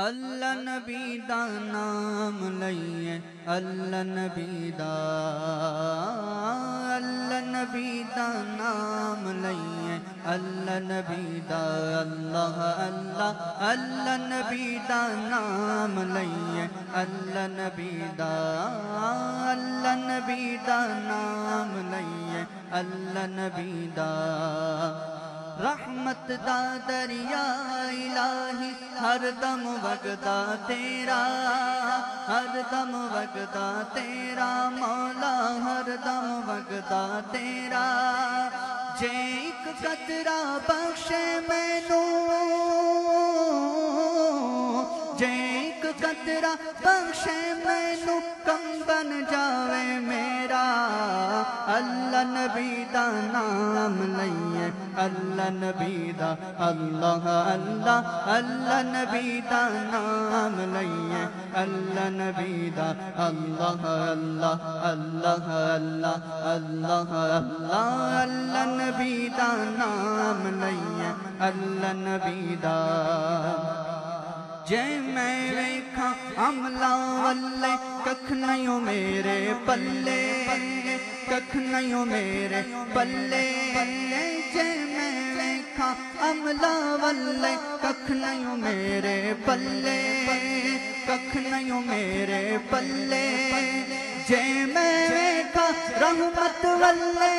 اللہ نبی دا نام لئیے اللہ نبی دا، اللہ نبی دا نام لئیے اللہ نبی دا، اللہ اللہ اللہ نبی دا نام لئیے اللہ نبی دا، اللہ نبی دا نام لئیے اللہ نبی دا رحمت دا دریا الہی، ہر دم وگدا تیرا، ہر دم وگدا تیرا، مولا، ہر دم وگدا تیرا۔ جے ایک قطرہ بخشے مینو، جے ایک قطرہ بخشے مینو، کم بن جاوے میرا۔ اللہ نبی دا نام لئیے۔ اللہ نبی دا اللہ اللہ اللہ نبی دا نام لئیے اللہ نبی دا اللہ اللہ اللہ اللہ اللہ اللہ اللہ نبی دا نام لئیے اللہ نبی دا جے میں ویکھا عملہ واللے ککھ نیو میرے پلے ککھ نیو میرے پلے جے میں ویکھا عملہ والے ککھ نیو میرے پلے ککھ نیو میرے پلے۔ جے میں ویکھا رحمت والے،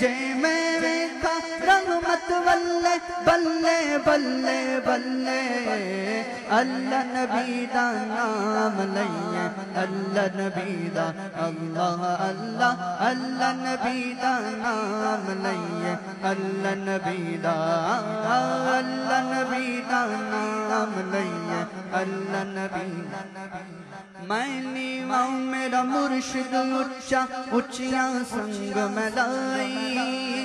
جے میں ویکھا رحمت واللے بلے بلے بلے اللہ نبی دا نام لئیے، اللہ نبی دا اللہ اللہ اللہ نبی دا نام لئیے۔ اللہ نبی دا، اللہ نبی دا نام لئیے۔ اللہ نبی میں نیواں میرا مرشد اچھا اچھیاں سنگ ملائی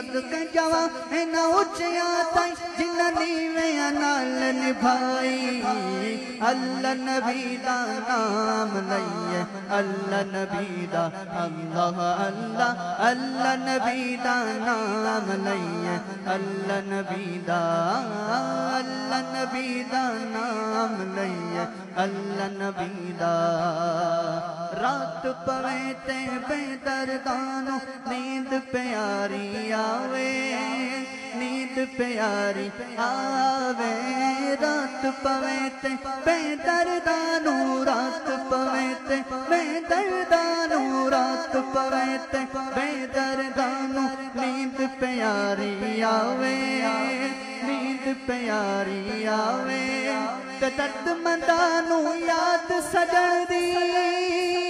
صدق جوا ان اچیا تائی جن نیویں نال نبھائی اللہ نبی دا نام لئیے اللہ نبی دا اللہ اللہ اللہ نبی دا نام لئیے اللہ نبی دا اللہ نبی دا نام لئیے اللہ نبی دا ਰਾਤ ਪਵੇ ਤੇ ਬੇਦਰਦਾਨੋ, ਨੀਂਦ ਪਿਆਰੀ ਆਵੇ, ਨੀਂਦ ਪਿਆਰੀ ਆਵੇ। ਰਾਤ ਪਵੇ ਤੇ ਬੇਦਰਦਾਨੋ, ਰਾਤ ਪਵੇ ਤੇ ਬੇਦਰਦਾਨੋ, ਰਾਤ ਪਵੇ ਤੇ ਬੇਦਰਦਾਨੋ, ਨੀਂਦ ਪਿਆਰੀ ਆਵੇ, ਨੀਂਦ ਪਿਆਰੀ ਆਵੇ। ਕਦਰਤ ਮੰਦਾ ਨੂੰ ਯਾਦ ਸਜਣ ਦੀ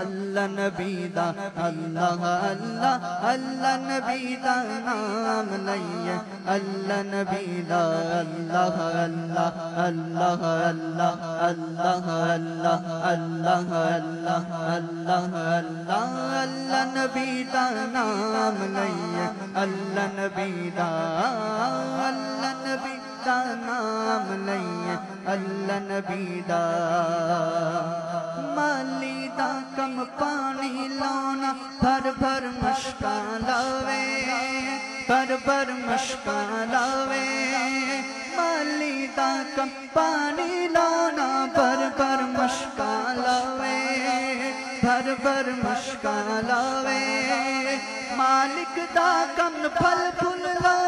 اللہ نبی دا اللہ اللہ اللہ نبی دا نام لئیے اللہ نبی دا اللہ اللہ اللہ اللہ اللہ اللہ اللہ اللہ اللہ اللہ اللہ نبی دا نام لئیے اللہ نبی دا اللہ نبی دا نام لئیے اللہ نبی دا قبر بھر لاوے، مالی دا کم پانی لانا بھر بھر مشکان لاوے، بھر بھر مشکان لاوے۔ مالک دا کم پھل پھل لانا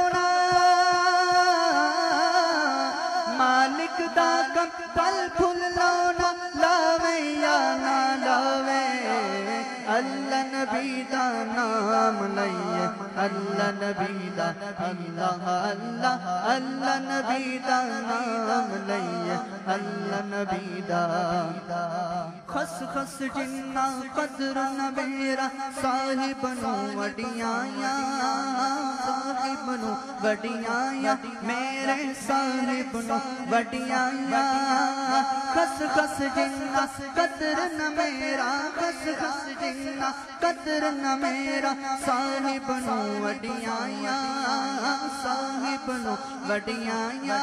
নাম লইয়ে আল্লাহ নবী দা আল্লাহ আল্লাহ আল্লাহ নবী দা নাম লইয়ে আল্লাহ নবী দা খস খস জিন্না কদর নবেরা সাহিব নো অডিয়া صاحب نو وڈیاں صاحب نو وڈیاں میرے صاحب نو وڈیاں خس خس جنہ قدر نبیرا خس خس جنہ قدر نہ نبیرا صاحب نو وڈیاں صاحب نو وڈیاں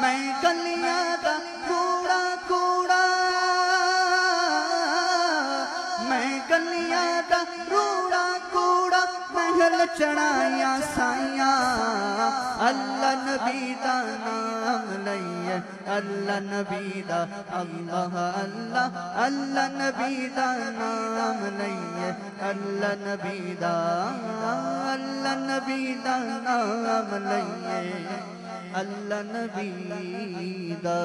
میں کلیاں دا کوڑا کوڑا میں گلیاں دا محل چڑھایا سائیاں اللہ نبی دا نام لئیے اللہ نبی دا اللہ اللہ اللہ نبی دا نام لئیے اللہ نبی دا اللہ نبی دا نام لئیے اللہ نبی دا